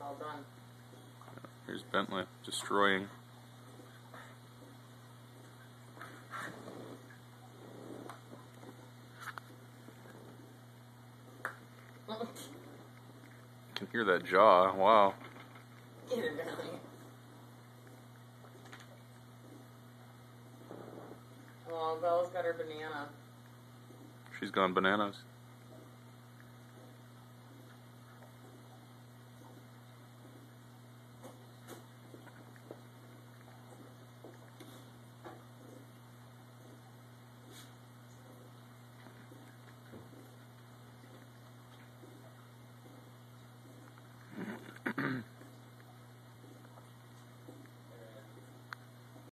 all done. Here's Bentley destroying. can hear that jaw. Wow. Get it, Bentley. Oh, Bella's got her banana. She's gone bananas.